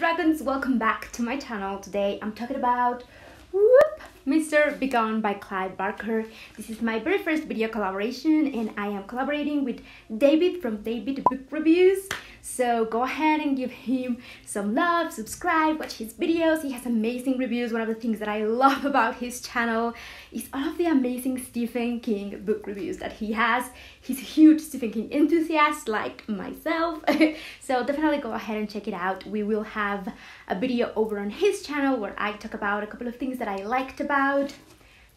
dragons welcome back to my channel. Today i'm talking about whoop mr B Gone by clive barker. This is my very first video collaboration and i am collaborating with david from david book reviews so go ahead and give him some love, subscribe, watch his videos. He has amazing reviews. One of the things that I love about his channel is all of the amazing Stephen King book reviews that he has. He's a huge Stephen King enthusiast like myself. so definitely go ahead and check it out. We will have a video over on his channel where I talk about a couple of things that I liked about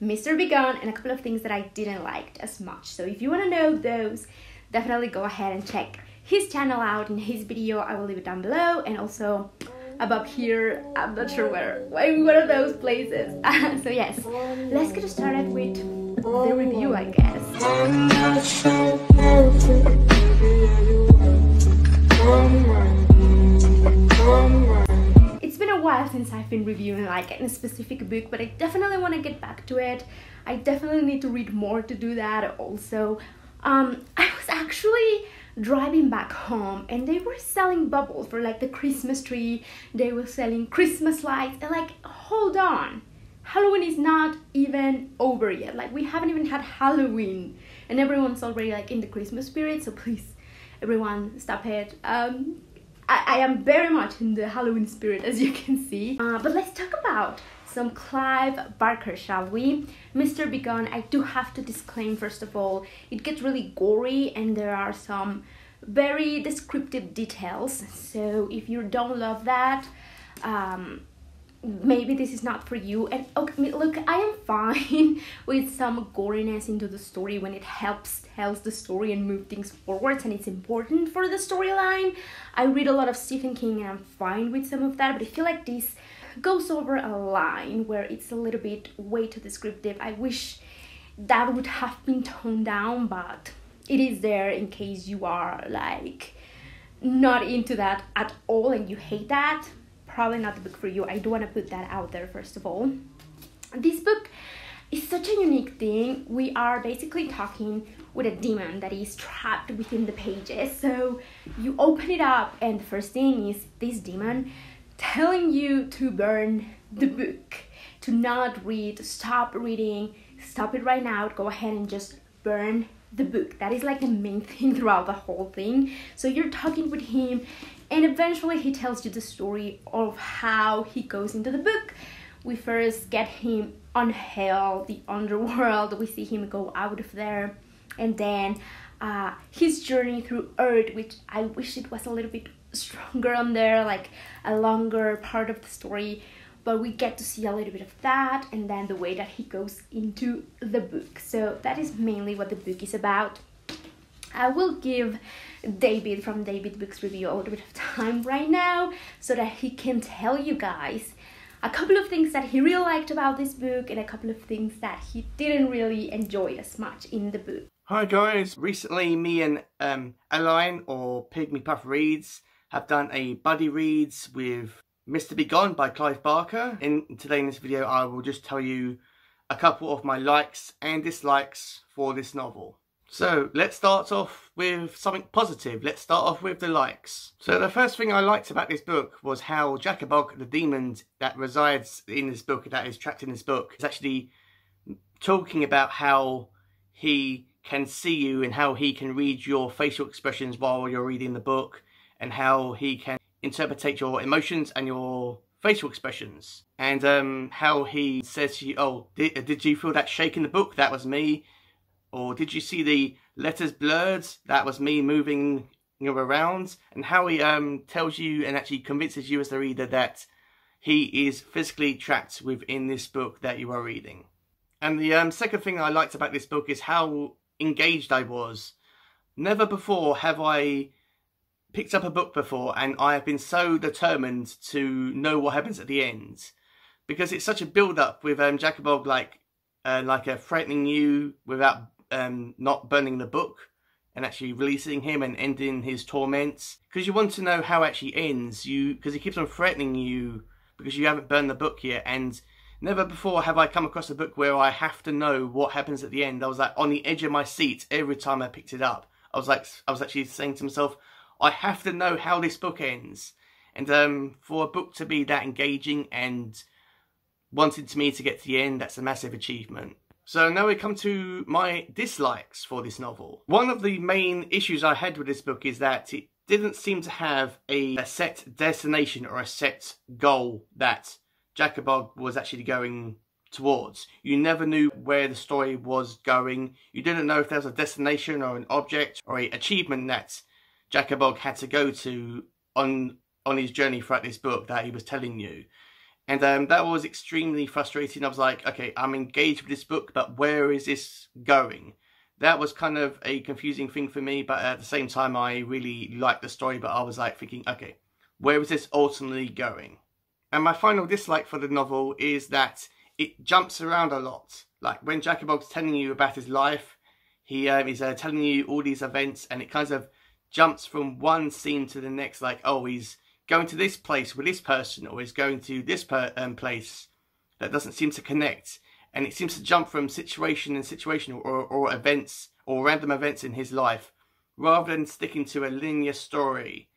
Mr. B Gone and a couple of things that I didn't like as much. So if you want to know those, definitely go ahead and check his channel out in his video. I will leave it down below and also above here. I'm not sure where. One of those places. so yes, let's get started with the review, I guess. It's been a while since I've been reviewing like a specific book, but I definitely want to get back to it. I definitely need to read more to do that also. Um, I was actually driving back home and they were selling bubbles for like the Christmas tree. They were selling Christmas lights and like, hold on. Halloween is not even over yet. Like we haven't even had Halloween and everyone's already like in the Christmas spirit. So please, everyone, stop it. Um, I, I am very much in the Halloween spirit as you can see. Uh, but let's talk about some Clive Barker, shall we? Mr. B Gone, I do have to disclaim first of all, it gets really gory and there are some very descriptive details. So if you don't love that, um, maybe this is not for you and okay look i am fine with some goriness into the story when it helps tells the story and move things forwards and it's important for the storyline i read a lot of stephen king and i'm fine with some of that but i feel like this goes over a line where it's a little bit way too descriptive. I wish that would have been toned down, but it is there in case you are like not into that at all and you hate that. Probably not the book for you. I do want to put that out there first of all. This book is such a unique thing. We are basically talking with a demon that is trapped within the pages. So you open it up, and the first thing is this demon telling you to burn the book, to not read, stop reading, stop it right now, go ahead and just burn the book. That is like the main thing throughout the whole thing. So you're talking with him, and eventually he tells you the story of how he goes into the book. We first get him on hell, the underworld. We see him go out of there, and then uh, his journey through Earth, which I wish it was a little bit stronger on there, like a longer part of the story. But we get to see a little bit of that and then the way that he goes into the book. So that is mainly what the book is about. I will give David from David Books Review a little bit of time right now so that he can tell you guys a couple of things that he really liked about this book and a couple of things that he didn't really enjoy as much in the book. Hi guys, recently me and um, Aline or Pygmy Puff Reads have done a buddy reads with Mr. B Gone by Clive Barker. In today in this video I will just tell you a couple of my likes and dislikes for this novel. So let's start off with something positive. Let's start off with the likes. So the first thing I liked about this book was how Jakabok, the demon that resides in this book, that is trapped in this book, is actually talking about how he can see you and how he can read your facial expressions while you're reading the book and how he can interpretate your emotions and your facial expressions and um, how he says to you, oh, did, did you feel that shake in the book? That was me. Or did you see the letters blurred? That was me moving you around. And how he um, tells you and actually convinces you as the reader that he is physically trapped within this book that you are reading. And the um, second thing I liked about this book is how engaged I was. Never before have I picked up a book before and I have been so determined to know what happens at the end. Because it's such a build up with um, Jakabok like uh, like uh, threatening you without um, not burning the book and actually releasing him and ending his torments. Because you want to know how it actually ends. You because he keeps on threatening you because you haven't burned the book yet. And never before have I come across a book where I have to know what happens at the end. I was like on the edge of my seat every time I picked it up. I was like I was actually saying to myself I have to know how this book ends. And um, for a book to be that engaging and wanted to me to get to the end, that's a massive achievement. So now we come to my dislikes for this novel. One of the main issues I had with this book is that it didn't seem to have a, a set destination or a set goal that Jakabok was actually going towards. You never knew where the story was going. You didn't know if there was a destination or an object or a achievement that Jakabok had to go to on on his journey throughout this book that he was telling you. And um, that was extremely frustrating. I was like, okay, I'm engaged with this book, but where is this going? That was kind of a confusing thing for me, but at the same time, I really liked the story, but I was like thinking, okay, where is this ultimately going? And my final dislike for the novel is that it jumps around a lot. Like when Jakabok's telling you about his life, he um, is uh, telling you all these events, and it kind of jumps from one scene to the next. Like, oh, he's going to this place with this person, or he's going to this per- um, place that doesn't seem to connect, and it seems to jump from situation and situation, or, or events, or random events in his life, rather than sticking to a linear story.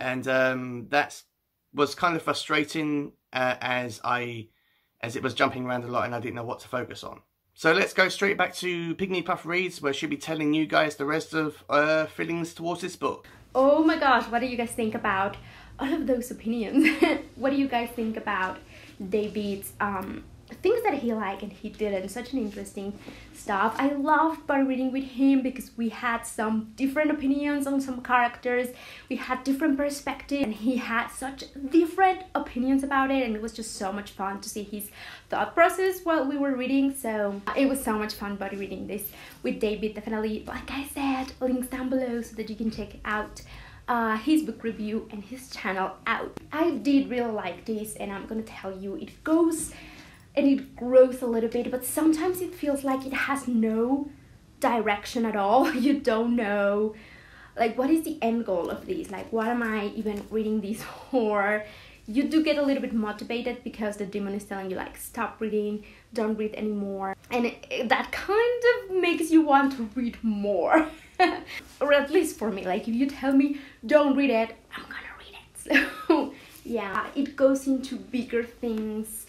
And um, that was kind of frustrating uh, as I as it was jumping around a lot and I didn't know what to focus on. So let's go straight back to Pygmy Puff Reads where she'll be telling you guys the rest of uh, feelings towards this book. Oh my gosh, what do you guys think about all of those opinions? what do you guys think about David's um, things that he liked and he did and such an interesting stuff. I loved by reading with him because we had some different opinions on some characters. We had different perspectives and he had such different opinions about it and it was just so much fun to see his thought process while we were reading. So it was so much fun by reading this with David. Definitely, like I said, links down below so that you can check out uh, his book review and his channel out. I did really like this and I'm gonna tell you it goes and it grows a little bit, but sometimes it feels like it has no direction at all. You don't know, like, what is the end goal of this? Like, what am I even reading this for? You do get a little bit motivated because the demon is telling you, like, stop reading, don't read anymore. And it, it, that kind of makes you want to read more. or at least for me, like, if you tell me, don't read it, I'm gonna read it. So, yeah, it goes into bigger things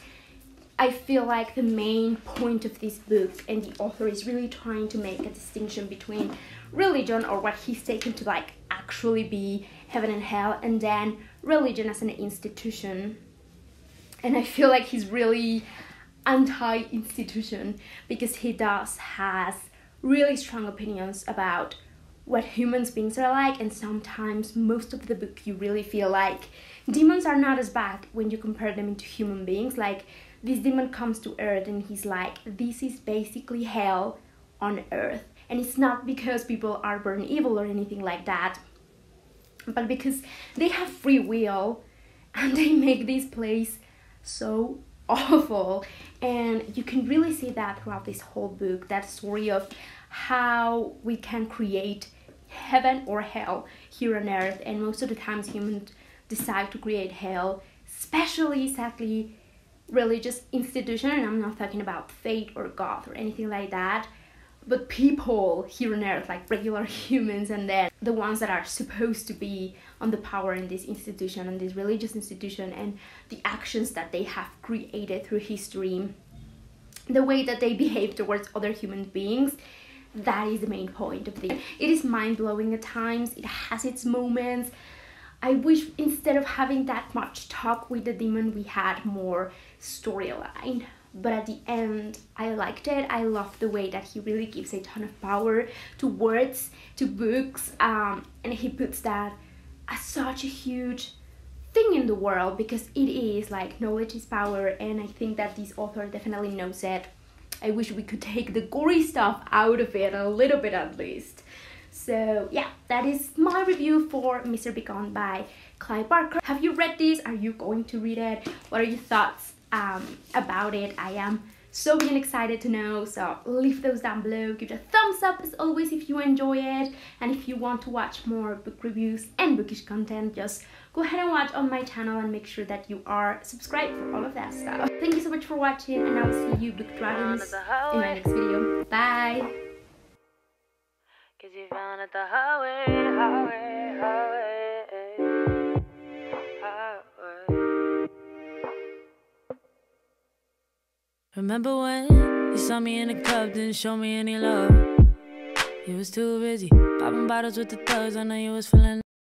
I feel like the main point of this book and the author is really trying to make a distinction between religion or what he's taken to like actually be heaven and hell and then religion as an institution. And I feel like he's really anti-institution because he does has really strong opinions about what humans beings are like and sometimes most of the book you really feel like demons are not as bad when you compare them into human beings like this demon comes to earth and he's like this is basically hell on earth. And it's not because people are born evil or anything like that but because they have free will and they make this place so awful. And you can really see that throughout this whole book that story of how we can create heaven or hell here on earth. And most of the times humans decide to create hell especially sadly religious institution, and I'm not talking about faith or God or anything like that, but people here on earth, like regular humans, and then the ones that are supposed to be on the power in this institution, and this religious institution, and the actions that they have created through history, the way that they behave towards other human beings. That is the main point of the. It is mind blowing at times, it has its moments. I wish instead of having that much talk with the demon, we had more storyline. But at the end i liked it. I love the way that he really gives a ton of power to words to books um, and he puts that as such a huge thing in the world because it is like knowledge is power and i think that this author definitely knows it. I wish we could take the gory stuff out of it a little bit at least so yeah that is my review for mr B Gone by clive barker. Have you read this? Are you going to read it? What are your thoughts um, about it. I am so beyond excited to know so leave those down below. Give it a thumbs up as always if you enjoy it. And if you want to watch more book reviews and bookish content just go ahead and watch on my channel and make sure that you are subscribed for all of that stuff. Thank you so much for watching and i will see you book dragons in my next video. Bye down at the highway, highway, highway. Remember when you saw me in the club, didn't show me any love? You was too busy popping bottles with the thugs. I know you was feeling.